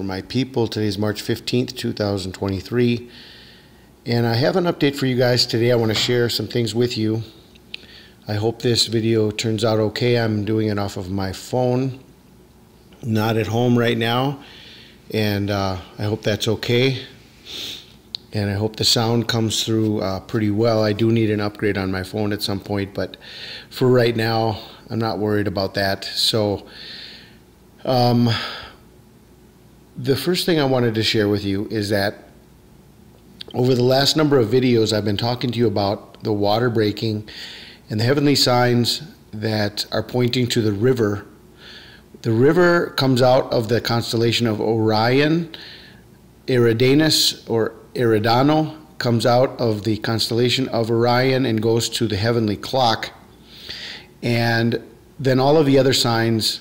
For my people, today is March 15th, 2023. And I have an update for you guys today. I want to share some things with you. I hope this video turns out okay. I'm doing it off of my phone, not at home right now. And uh, I hope that's okay. And I hope the sound comes through uh, pretty well. I do need an upgrade on my phone at some point, but for right now, I'm not worried about that. So, um, the first thing I wanted to share with you is that over the last number of videos, I've been talking to you about the water breaking and the heavenly signs that are pointing to the river. The river comes out of the constellation of Orion. Eridanus or Eridano comes out of the constellation of Orion and goes to the heavenly clock. And then all of the other signs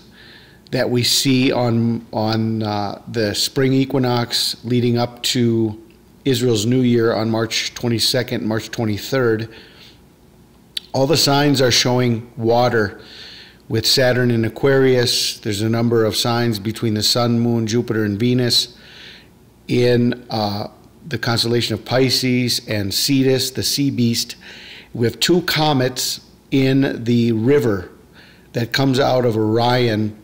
that we see on on uh, the spring equinox leading up to Israel's New Year on March 22nd, March 23rd. All the signs are showing water with Saturn in Aquarius. There's a number of signs between the Sun, Moon, Jupiter, and Venus in uh, the constellation of Pisces and Cetus, the sea beast. We have two comets in the river that comes out of Orion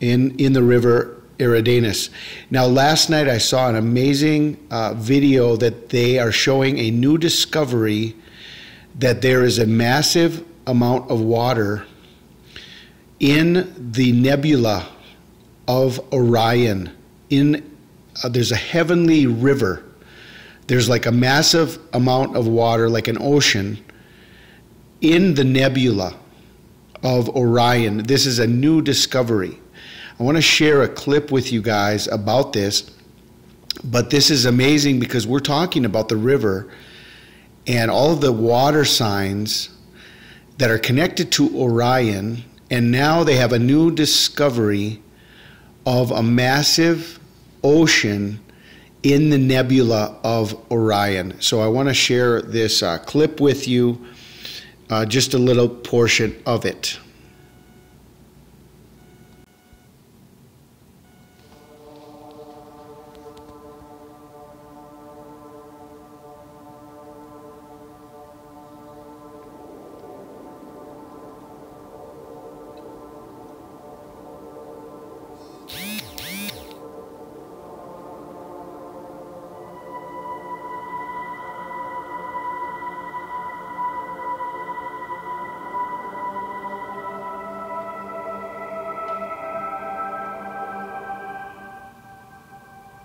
in, in the river Eridanus. Now, last night I saw an amazing uh, video that they are showing a new discovery that there is a massive amount of water in the nebula of Orion. In uh, there's a heavenly river. There's like a massive amount of water, like an ocean, in the nebula of Orion. This is a new discovery. I want to share a clip with you guys about this. But this is amazing because we're talking about the river and all of the water signs that are connected to Orion. And now they have a new discovery of a massive ocean in the nebula of Orion. So I want to share this uh, clip with you, uh, just a little portion of it.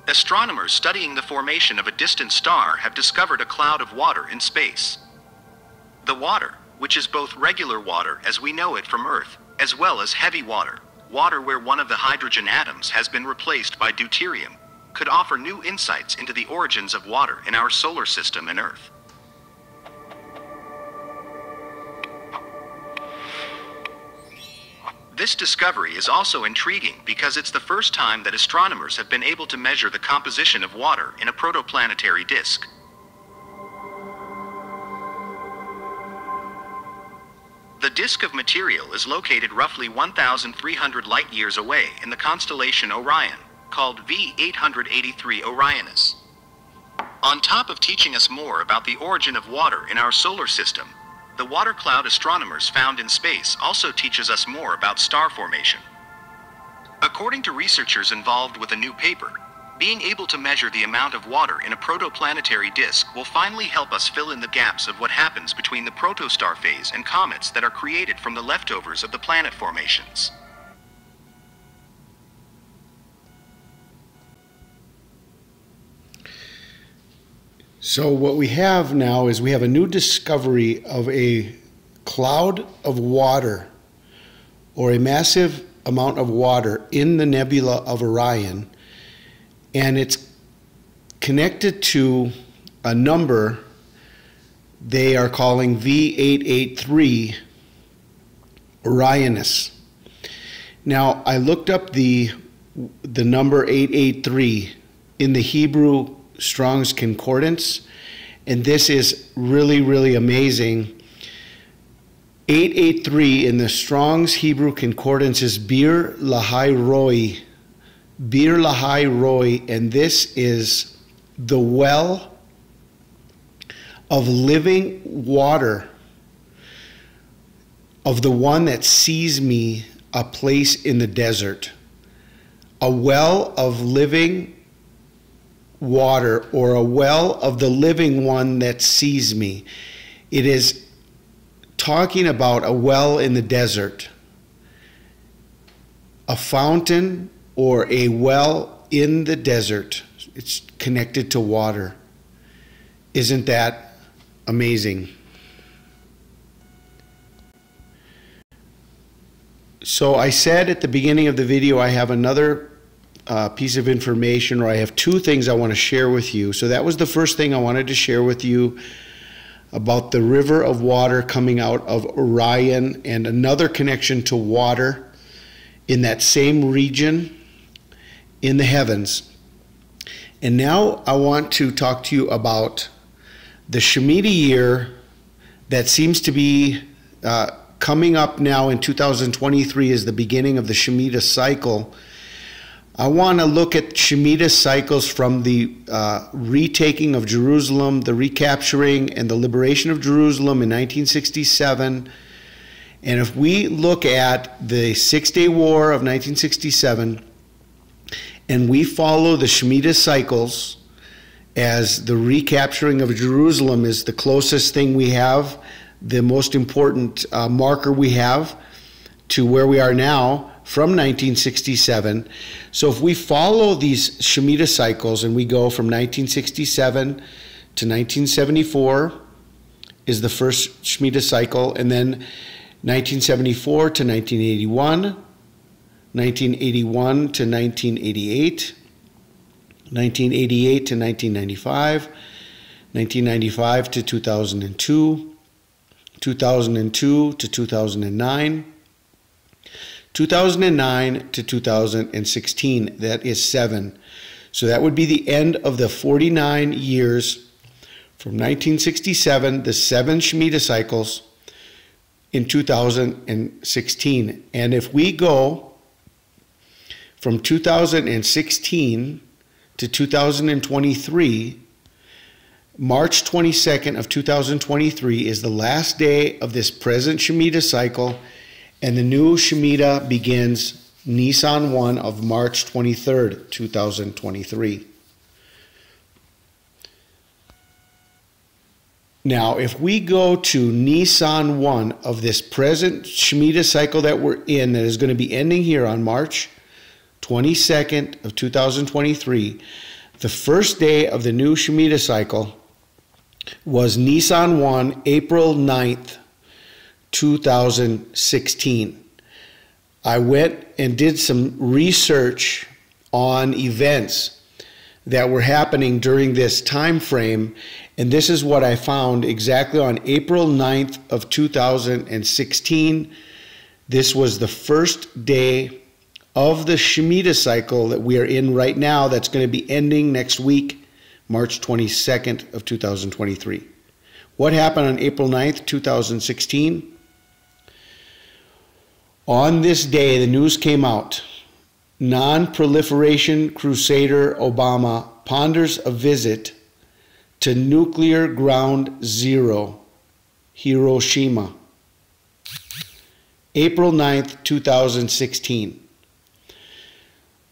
Astronomers studying the formation of a distant star have discovered a cloud of water in space. The water, which is both regular water as we know it from Earth, as well as heavy water, water where one of the hydrogen atoms has been replaced by deuterium, could offer new insights into the origins of water in our solar system and Earth. This discovery is also intriguing because it's the first time that astronomers have been able to measure the composition of water in a protoplanetary disk. The disk of material is located roughly 1,300 light-years away in the constellation Orion, called V883 Orionis. On top of teaching us more about the origin of water in our solar system, the water cloud astronomers found in space also teaches us more about star formation. According to researchers involved with a new paper, being able to measure the amount of water in a protoplanetary disk will finally help us fill in the gaps of what happens between the protostar phase and comets that are created from the leftovers of the planet formations. So what we have now is we have a new discovery of a cloud of water or a massive amount of water in the nebula of Orion and it's connected to a number they are calling V883 Orionis. Now I looked up the the number 883 in the Hebrew Strong's Concordance. And this is really, really amazing. 883 in the Strong's Hebrew Concordance is Bir Lahai Roi, Bir Lahai Roi, and this is the well of living water of the one that sees me a place in the desert, a well of living water, or a well of the living one that sees me. It is talking about a well in the desert, a fountain or a well in the desert. It's connected to water. Isn't that amazing? So I said at the beginning of the video, I have another uh, piece of information, or I have two things I want to share with you. So that was the first thing I wanted to share with you about the river of water coming out of Orion and another connection to water in that same region in the heavens. And now I want to talk to you about the Shemitah year that seems to be uh, coming up now in 2023 is the beginning of the Shemitah cycle. I want to look at Shemitah cycles from the uh, retaking of Jerusalem, the recapturing, and the liberation of Jerusalem in 1967. And if we look at the Six Day War of 1967 and we follow the Shemitah cycles, as the recapturing of Jerusalem is the closest thing we have the most important uh, marker we have to where we are now from 1967. So if we follow these Shemitah cycles and we go from 1967 to 1974 is the first Shemitah cycle, and then 1974 to 1981, 1981 to 1988, 1988 to 1995, 1995 to 2002, 2002 to 2009, 2009 to 2016. That is seven. So that would be the end of the 49 years from 1967, the seven Shemitah cycles in 2016. And if we go from 2016 to 2023, March 22nd of 2023 is the last day of this present Shemitah cycle, and the new Shemitah begins Nisan 1 of March 23rd, 2023. Now, if we go to Nisan 1 of this present Shemitah cycle that we're in, that is going to be ending here on March 22nd of 2023, the first day of the new Shemitah cycle was Nisan 1, April 9th, 2016. I went and did some research on events that were happening during this time frame and this is what I found exactly on April 9th of 2016 this was the first day of the Shemitah cycle that we are in right now that's going to be ending next week March 22nd of 2023. What happened on April 9th, 2016? On this day, the news came out. Non-proliferation crusader Obama ponders a visit to nuclear ground zero, Hiroshima. April 9th, 2016.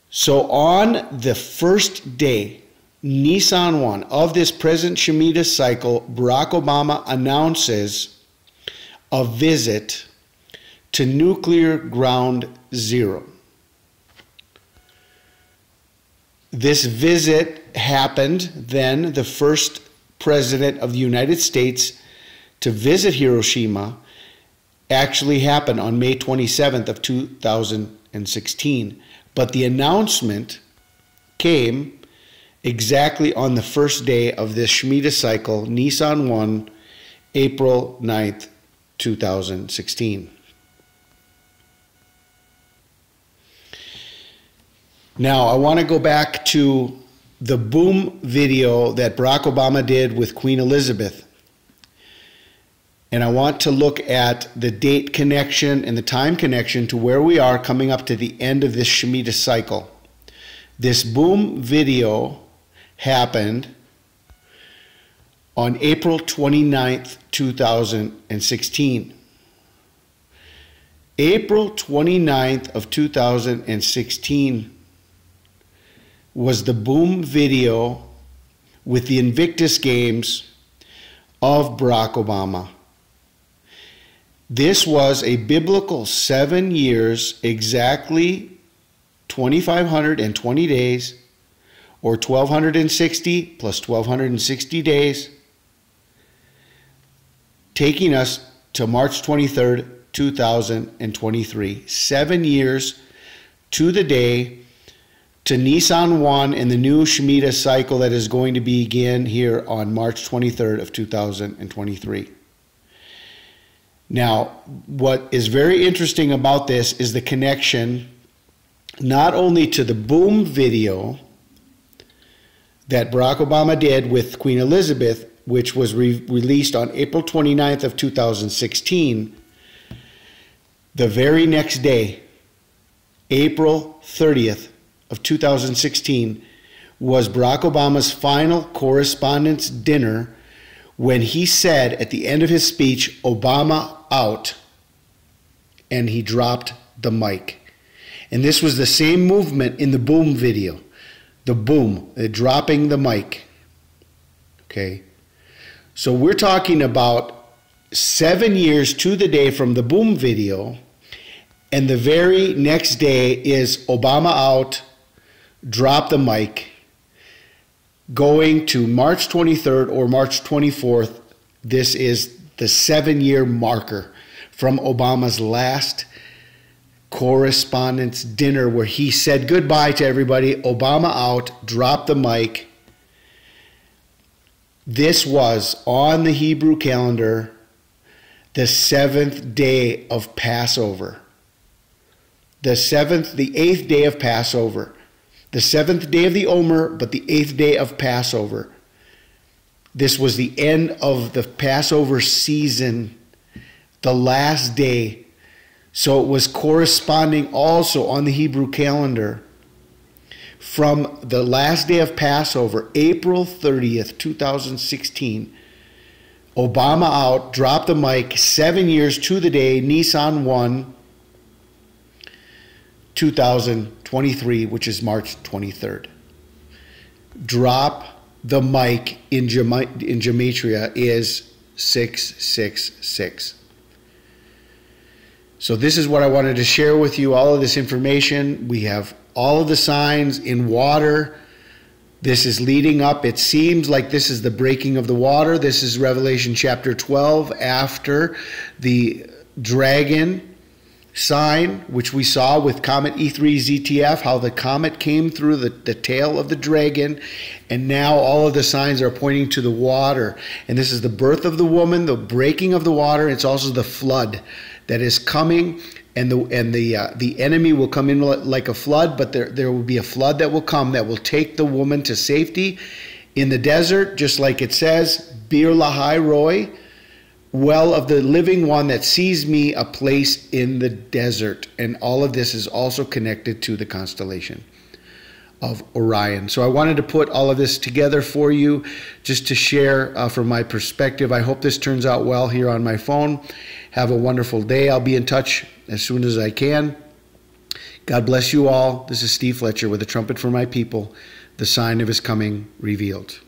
So on the first day Nisan 1 of this present Shemitah cycle, Barack Obama announces a visit to nuclear ground zero. This visit happened then, the first president of the United States to visit Hiroshima actually happened on May 27th of 2016. But the announcement came exactly on the first day of this Shemitah cycle, Nisan 1, April 9th, 2016. Now, I want to go back to the boom video that Barack Obama did with Queen Elizabeth. And I want to look at the date connection and the time connection to where we are coming up to the end of this Shemitah cycle. This boom video happened on April 29th, 2016. April 29th of 2016 was the boom video with the Invictus Games of Barack Obama. This was a biblical seven years, exactly 2,520 days, or 1,260 plus 1,260 days, taking us to March 23rd, 2023. Seven years to the day to Nisan 1 and the new Shemitah cycle that is going to begin here on March 23rd of 2023. Now, what is very interesting about this is the connection not only to the boom video that Barack Obama did with Queen Elizabeth, which was re released on April 29th of 2016, the very next day, April 30th of 2016, was Barack Obama's final correspondence dinner when he said at the end of his speech, Obama out, and he dropped the mic. And this was the same movement in the boom video. The boom, the dropping the mic. Okay. So we're talking about seven years to the day from the boom video, and the very next day is Obama out, drop the mic, going to March 23rd or March 24th. This is the seven year marker from Obama's last correspondence dinner where he said goodbye to everybody. Obama out, dropped the mic. This was on the Hebrew calendar the seventh day of Passover. The seventh, the eighth day of Passover. The seventh day of the Omer, but the eighth day of Passover. This was the end of the Passover season, the last day. So it was corresponding also on the Hebrew calendar from the last day of Passover, April 30th, 2016 Obama out, dropped the mic, seven years to the day, Nisan 1, 2023, which is March 23rd. Drop the mic in, Gem- in Gematria is 666. So, this is what I wanted to share with you all of this information. We have all of the signs in water this is leading up. It seems like this is the breaking of the water. This is Revelation chapter 12 after the dragon sign, which we saw with Comet E3 ZTF, how the comet came through the, the tail of the dragon, and now all of the signs are pointing to the water. And this is the birth of the woman, the breaking of the water. It's also the flood that is coming and the and the uh, the enemy will come in like a flood, but there there will be a flood that will come that will take the woman to safety in the desert, just like it says, Bir Lahai Roi, well of the living one that sees me, a place in the desert, and all of this is also connected to the constellation of Orion. So I wanted to put all of this together for you just to share uh, from my perspective. I hope this turns out well here on my phone. Have a wonderful day. I'll be in touch as soon as I can. God bless you all. This is Steve Fletcher with a trumpet for my people, the sign of his coming revealed.